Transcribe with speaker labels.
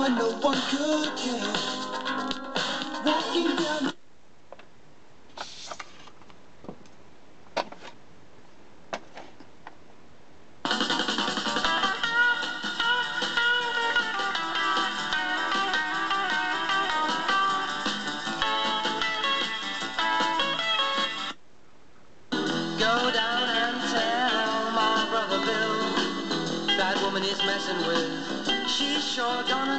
Speaker 1: one no one could catch. Walking down
Speaker 2: Go down and tell my brother Bill that woman he's messing with. She's sure gonna